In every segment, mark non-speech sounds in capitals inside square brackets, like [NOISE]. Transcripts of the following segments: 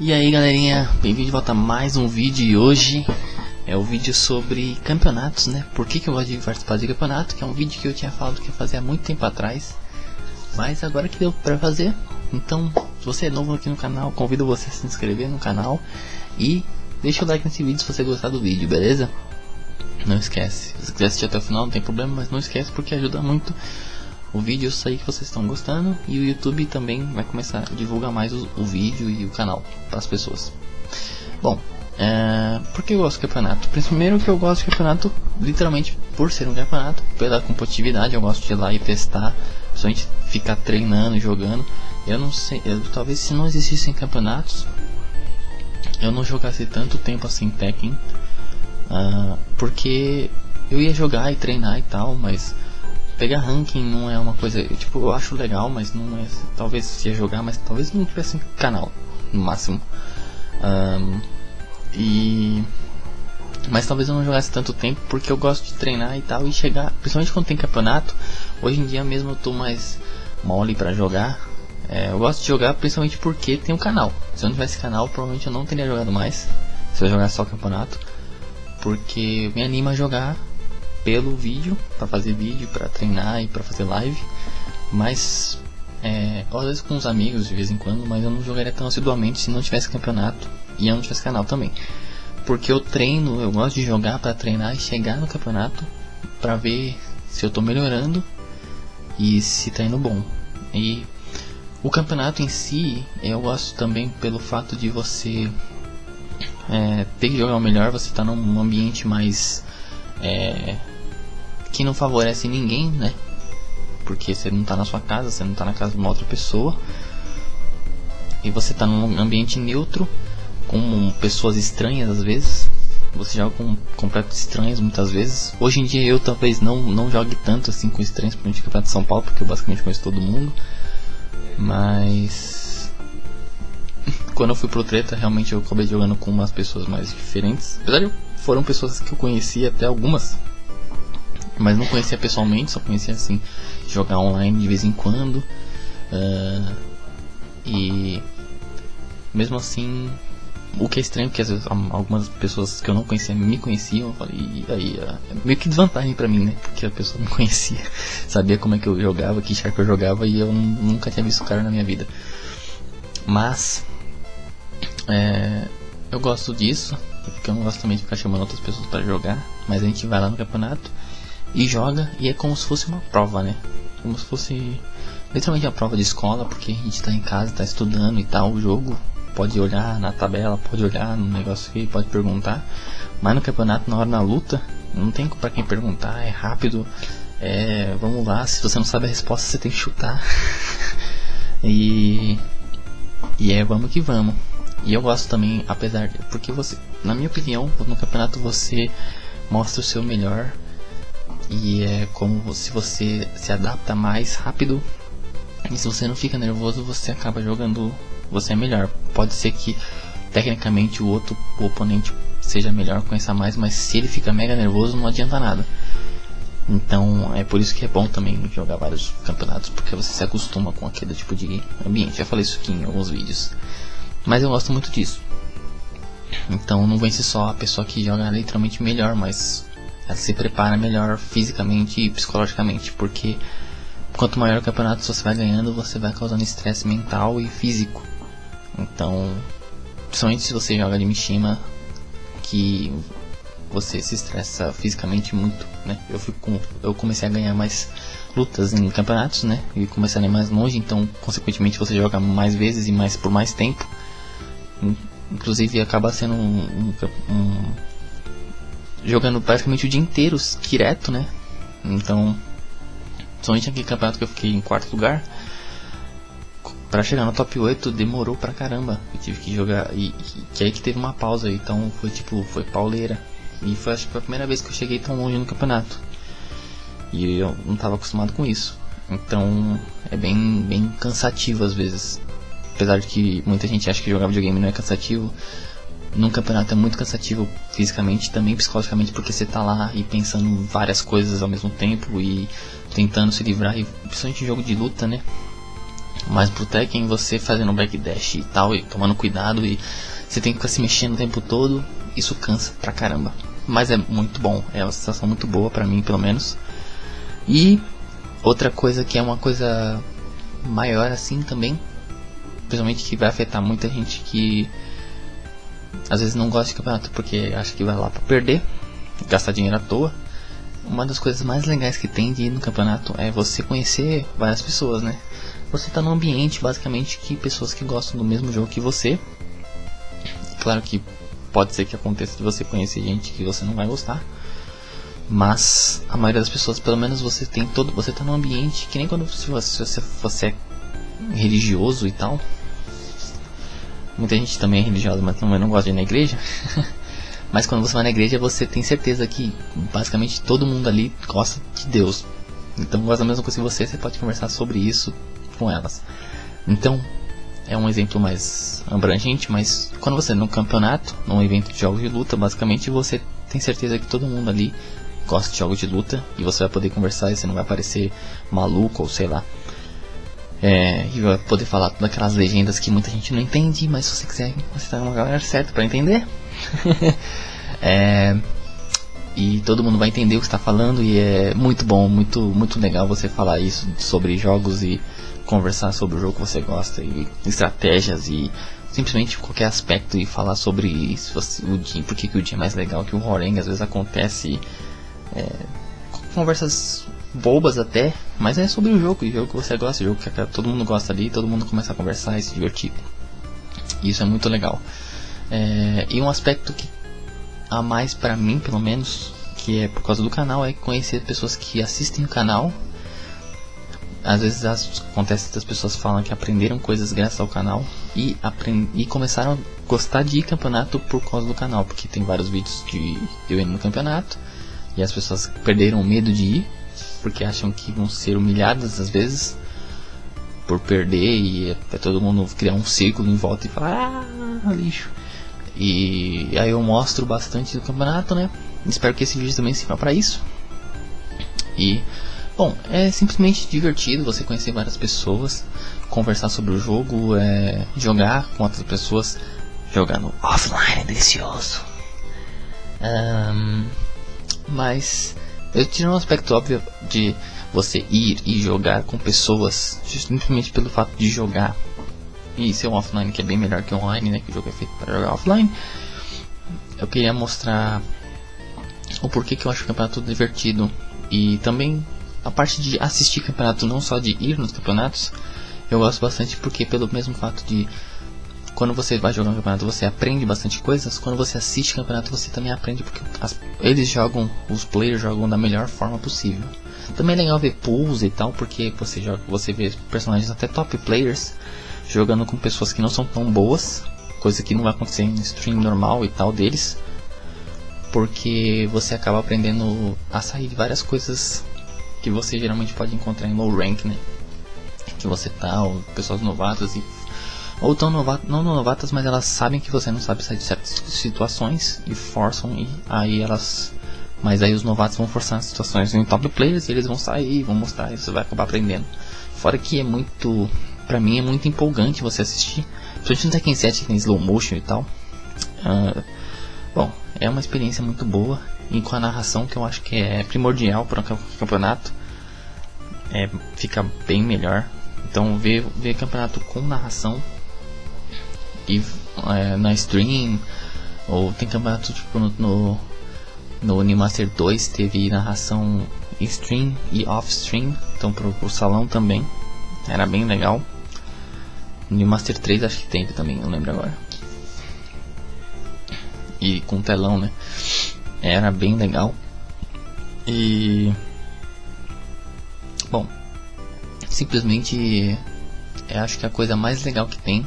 E aí galerinha, bem-vindo de volta a mais um vídeo. E hoje é o vídeo sobre campeonatos, né? Por que, que eu gosto de participar de campeonato, que é um vídeo que eu tinha falado que ia fazer há muito tempo atrás. Mas agora que deu pra fazer, então se você é novo aqui no canal, convido você a se inscrever no canal. E deixa o like nesse vídeo se você gostar do vídeo, beleza? Não esquece, se quiser assistir até o final não tem problema, mas não esquece porque ajuda muito o vídeo eu sei que vocês estão gostando e o YouTube também vai começar a divulgar mais o, o vídeo e o canal para as pessoas. Bom, é, por que eu gosto do campeonato? Primeiro que eu gosto do campeonato literalmente por ser um campeonato, pela competitividade, eu gosto de ir lá e testar, principalmente ficar treinando e jogando. Eu não sei, eu, talvez se não existissem campeonatos, eu não jogasse tanto tempo assim Tekken, uh, porque eu ia jogar e treinar e tal, mas pegar ranking não é uma coisa, tipo, eu acho legal, mas não é, talvez ia jogar, mas talvez não tivesse canal, no máximo. Um, e mas talvez eu não jogasse tanto tempo porque eu gosto de treinar e tal e chegar, principalmente quando tem campeonato. Hoje em dia mesmo eu tô mais mole para jogar. É, eu gosto de jogar principalmente porque tem um canal. Se eu não tivesse canal, provavelmente eu não teria jogado mais. Se eu jogasse só campeonato, porque me anima a jogar pelo vídeo, para fazer vídeo, para treinar e para fazer live, mas é, às vezes com os amigos de vez em quando, mas eu não jogaria tão assiduamente se não tivesse campeonato e eu não tivesse canal também. Porque eu treino, eu gosto de jogar para treinar e chegar no campeonato para ver se eu tô melhorando e se tá indo bom. E o campeonato em si, eu gosto também pelo fato de você é, ter que jogar o melhor, você tá num ambiente mais é, que não favorece ninguém, né? Porque você não tá na sua casa, você não tá na casa de uma outra pessoa. E você tá num ambiente neutro, com pessoas estranhas às vezes. Você joga com completos estranhos muitas vezes. Hoje em dia eu talvez não, não jogue tanto assim com estranhos, principalmente no Campeonato de São Paulo, porque eu basicamente conheço todo mundo. Mas. Quando eu fui pro treta, realmente eu acabei jogando com umas pessoas mais diferentes. Apesar de foram pessoas que eu conhecia até algumas mas não conhecia pessoalmente, só conhecia assim, jogar online de vez em quando. Uh, e mesmo assim, o que é estranho é que às vezes algumas pessoas que eu não conhecia me conheciam, eu falei, aí, uh, meio que desvantagem pra mim, né? Porque a pessoa não [LAUGHS] conhecia, sabia como é que eu jogava, que char que eu jogava e eu nunca tinha visto o cara na minha vida. Mas, é, eu gosto disso, porque eu não gosto também de ficar chamando outras pessoas para jogar, mas a gente vai lá no campeonato e joga e é como se fosse uma prova, né? Como se fosse literalmente a prova de escola, porque a gente tá em casa, tá estudando e tal, o jogo pode olhar na tabela, pode olhar no negócio aqui, pode perguntar. Mas no campeonato, na hora na luta, não tem para quem perguntar, é rápido. É, vamos lá, se você não sabe a resposta, você tem que chutar. [LAUGHS] e e é vamos que vamos. E eu gosto também, apesar de, porque você, na minha opinião, no campeonato você mostra o seu melhor e é como se você se adapta mais rápido. E se você não fica nervoso você acaba jogando você é melhor. Pode ser que tecnicamente o outro o oponente seja melhor conheça mais mas se ele fica mega nervoso não adianta nada. Então é por isso que é bom também jogar vários campeonatos porque você se acostuma com aquele tipo de ambiente. Já falei isso aqui em alguns vídeos. Mas eu gosto muito disso. Então não vence só a pessoa que joga literalmente melhor mas ela se prepara melhor fisicamente e psicologicamente, porque quanto maior o campeonato você vai ganhando, você vai causando estresse mental e físico. Então, principalmente se você joga de Mishima, que você se estressa fisicamente muito, né? Eu fico eu comecei a ganhar mais lutas em campeonatos, né? E comecei a ir mais longe, então consequentemente você joga mais vezes e mais por mais tempo. Inclusive acaba sendo um, um jogando praticamente o dia inteiro, direto, né? Então, somente aquele campeonato que eu fiquei em quarto lugar, para chegar no top 8 demorou pra caramba. Eu tive que jogar e, e que aí que teve uma pausa, então foi tipo, foi pauleira. E foi acho que a primeira vez que eu cheguei tão longe no campeonato. E eu não estava acostumado com isso. Então, é bem bem cansativo às vezes. Apesar de que muita gente acha que jogar videogame não é cansativo, num campeonato é muito cansativo fisicamente, também psicologicamente, porque você tá lá e pensando várias coisas ao mesmo tempo e tentando se livrar, e principalmente jogo de luta, né? Mas pro Tekken você fazendo backdash e tal, e tomando cuidado e você tem que ficar se mexendo o tempo todo, isso cansa pra caramba. Mas é muito bom, é uma sensação muito boa pra mim pelo menos. E outra coisa que é uma coisa maior assim também, principalmente que vai afetar muita gente que às vezes não gosta de campeonato porque acha que vai lá para perder, gastar dinheiro à toa. Uma das coisas mais legais que tem de ir no campeonato é você conhecer várias pessoas, né? Você tá num ambiente basicamente que pessoas que gostam do mesmo jogo que você. Claro que pode ser que aconteça de você conhecer gente que você não vai gostar. Mas a maioria das pessoas, pelo menos você tem todo, você tá num ambiente que nem quando você, você é religioso e tal. Muita gente também é religiosa, mas não, não gosta de ir na igreja. [LAUGHS] mas quando você vai na igreja, você tem certeza que basicamente todo mundo ali gosta de Deus. Então gosta mesma coisa que você, você pode conversar sobre isso com elas. Então, é um exemplo mais abrangente, mas quando você é no campeonato, num evento de jogos de luta, basicamente você tem certeza que todo mundo ali gosta de jogos de luta e você vai poder conversar e você não vai parecer maluco ou sei lá. É, e vai poder falar todas aquelas legendas que muita gente não entende, mas se você quiser, você tá numa galera certa para entender. [LAUGHS] é, e todo mundo vai entender o que está falando e é muito bom, muito muito legal você falar isso sobre jogos e conversar sobre o jogo que você gosta e estratégias e simplesmente qualquer aspecto e falar sobre isso, o dia, por que, que o dia é mais legal que o Horeng às vezes acontece é, conversas bobas até, mas é sobre o jogo, o jogo que você gosta, o jogo que todo mundo gosta ali, todo mundo começa a conversar e se divertir. Isso é muito legal. É, e um aspecto que a mais para mim, pelo menos, que é por causa do canal, é conhecer pessoas que assistem o canal. Às vezes as, acontece que as pessoas falam que aprenderam coisas graças ao canal e, e começaram a gostar de ir campeonato por causa do canal, porque tem vários vídeos de eu indo no campeonato e as pessoas perderam o medo de ir porque acham que vão ser humilhadas às vezes por perder e até todo mundo criar um círculo em volta e falar ah, lixo. E aí eu mostro bastante do campeonato, né? Espero que esse vídeo também sirva para isso. E bom, é simplesmente divertido você conhecer várias pessoas, conversar sobre o jogo, é, jogar com outras pessoas, jogar no offline é delicioso. Um, mas eu tiro um aspecto óbvio de você ir e jogar com pessoas, simplesmente pelo fato de jogar e ser um offline que é bem melhor que online, né? Que o jogo é feito para jogar offline. Eu queria mostrar o porquê que eu acho o campeonato divertido e também a parte de assistir campeonato, não só de ir nos campeonatos. Eu gosto bastante porque pelo mesmo fato de quando você vai jogar um campeonato você aprende bastante coisas, quando você assiste campeonato você também aprende porque as, eles jogam, os players jogam da melhor forma possível. Também é legal ver pools e tal, porque você joga, você vê personagens até top players jogando com pessoas que não são tão boas, coisa que não vai acontecer em stream normal e tal deles, porque você acaba aprendendo a sair de várias coisas que você geralmente pode encontrar em low rank, né? Que você tá, ou pessoas novatas e ou tão novatas, não novatas, mas elas sabem que você não sabe sair de certas situações e forçam e aí elas mas aí os novatos vão forçar as situações em top players e eles vão sair, vão mostrar e você vai acabar aprendendo. Fora que é muito, pra mim é muito empolgante você assistir, principalmente no Tekken 7 que tem slow motion e tal. Uh, bom, é uma experiência muito boa e com a narração que eu acho que é primordial para um campeonato, é, fica bem melhor. Então ver, ver campeonato com narração e é, na stream ou tem campeonato tipo no, no, Unimaster 2 teve narração stream e off stream então pro, pro salão também era bem legal. No Unimaster 3 acho que teve também não lembro agora. E com telão né? Era bem legal. E bom simplesmente eu acho que a coisa mais legal que tem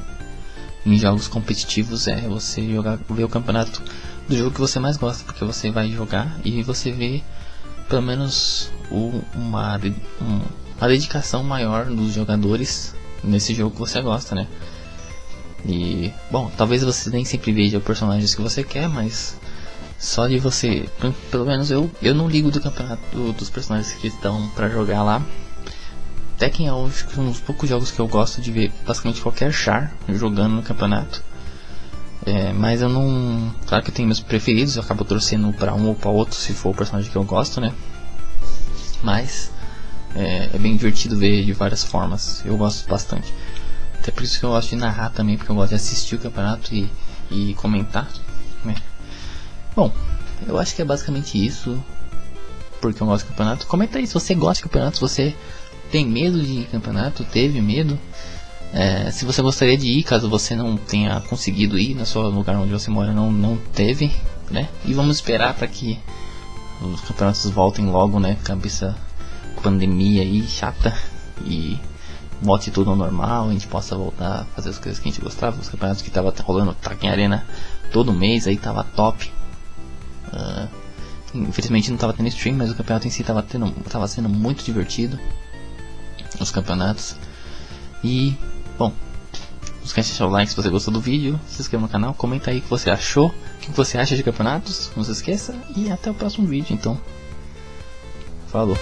em jogos competitivos é você jogar, ver o campeonato do jogo que você mais gosta, porque você vai jogar e você vê pelo menos o, uma, um, uma dedicação maior dos jogadores nesse jogo que você gosta, né? E, bom, talvez você nem sempre veja os personagens que você quer, mas só de você, pelo menos eu, eu não ligo do campeonato do, dos personagens que estão para jogar lá. Tekken é um dos poucos jogos que eu gosto de ver basicamente qualquer char jogando no campeonato. É, mas eu não. Claro que eu tenho meus preferidos, eu acabo torcendo para um ou para outro se for o personagem que eu gosto, né? Mas é, é, bem divertido ver de várias formas, eu gosto bastante. Até por isso que eu gosto de narrar também, porque eu gosto de assistir o campeonato e, e comentar. Né? Bom, eu acho que é basicamente isso. Porque eu gosto de campeonato. Comenta aí se você gosta de campeonato, se você tem medo de campeonato, teve medo. É, se você gostaria de ir, caso você não tenha conseguido ir no seu lugar onde você mora, não, não teve, né? E vamos esperar para que os campeonatos voltem logo, né? Cabeça pandemia aí chata e volte tudo ao normal, a gente possa voltar a fazer as coisas que a gente gostava, os campeonatos que tava rolando tá em Arena todo mês aí tava top. Uh, infelizmente não tava tendo stream, mas o campeonato em si tava, tendo, tava sendo muito divertido. Os campeonatos. E Bom, não esquece de deixar o like se você gostou do vídeo, se inscreva no canal, comenta aí o que você achou, o que você acha de campeonatos, não se esqueça, e até o próximo vídeo, então. Falou.